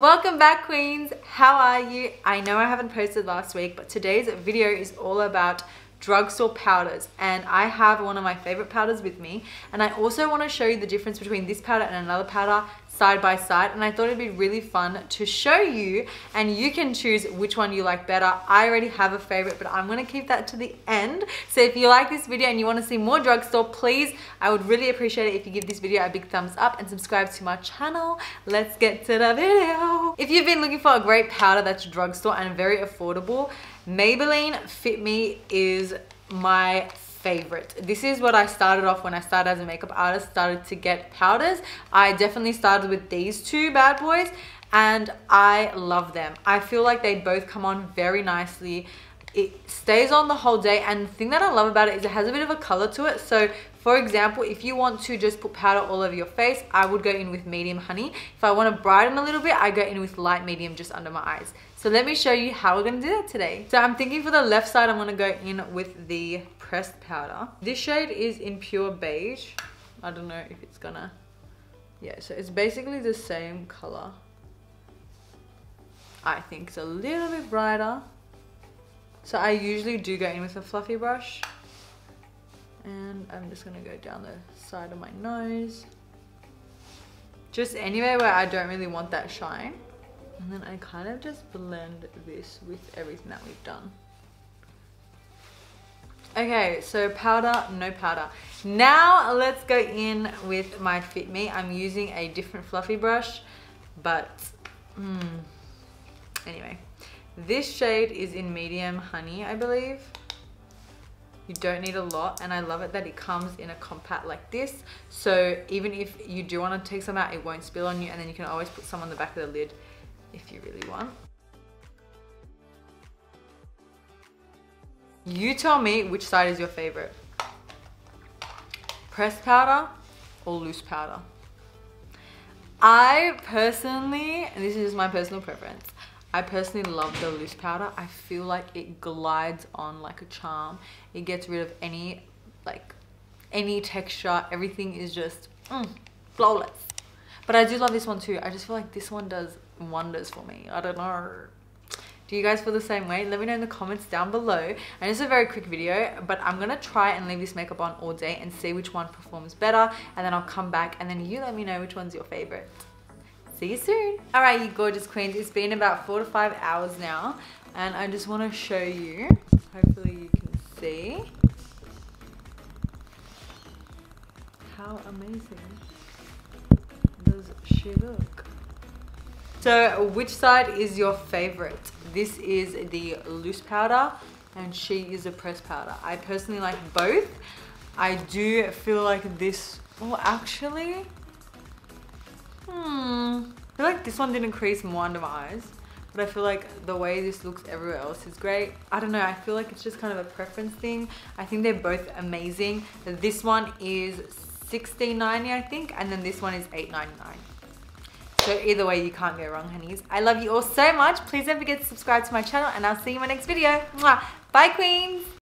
Welcome back queens, how are you? I know I haven't posted last week, but today's video is all about drugstore powders and I have one of my favorite powders with me and I also want to show you the difference between this powder and another powder side by side and I thought it'd be really fun to show you and you can choose which one you like better. I already have a favorite but I'm to keep that to the end. So if you like this video and you want to see more drugstore please I would really appreciate it if you give this video a big thumbs up and subscribe to my channel. Let's get to the video. If you've been looking for a great powder that's drugstore and very affordable Maybelline Fit Me is my favorite. This is what I started off when I started as a makeup artist, started to get powders. I definitely started with these two bad boys and I love them. I feel like they both come on very nicely. It stays on the whole day and the thing that I love about it is it has a bit of a color to it. So for example, if you want to just put powder all over your face, I would go in with medium honey. If I want to brighten a little bit, I go in with light medium just under my eyes. So let me show you how we're going to do that today. So I'm thinking for the left side, I'm going to go in with the pressed powder. This shade is in pure beige. I don't know if it's gonna... Yeah, so it's basically the same color. I think it's a little bit brighter. So I usually do go in with a fluffy brush. And I'm just gonna go down the side of my nose. Just anywhere where I don't really want that shine. And then I kind of just blend this with everything that we've done. Okay, so powder, no powder. Now let's go in with my Fit Me. I'm using a different fluffy brush, but mm, anyway. This shade is in medium honey, I believe. You don't need a lot and I love it that it comes in a compact like this. So even if you do want to take some out, it won't spill on you and then you can always put some on the back of the lid if you really want. You tell me which side is your favorite. Pressed powder or loose powder? I personally, and this is just my personal preference, I personally love the loose powder. I feel like it glides on like a charm. It gets rid of any, like, any texture. Everything is just mm, flawless. But I do love this one too. I just feel like this one does wonders for me. I don't know. Do you guys feel the same way? Let me know in the comments down below. And it's a very quick video, but I'm gonna try and leave this makeup on all day and see which one performs better. And then I'll come back and then you let me know which one's your favorite. See you soon. All right, you gorgeous queens. It's been about four to five hours now. And I just wanna show you, hopefully you can see, how amazing does she look? So which side is your favorite? This is the loose powder and she is a pressed powder. I personally like both. I do feel like this, well actually, hmm. I feel like this one didn't crease more under my eyes but I feel like the way this looks everywhere else is great. I don't know, I feel like it's just kind of a preference thing. I think they're both amazing. This one is $16.90 I think, and then this one is $8.99. So either way, you can't go wrong, honeys. I love you all so much. Please don't forget to subscribe to my channel and I'll see you in my next video. Mwah. Bye, queens.